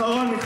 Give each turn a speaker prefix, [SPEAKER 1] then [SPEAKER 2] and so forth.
[SPEAKER 1] האחרון,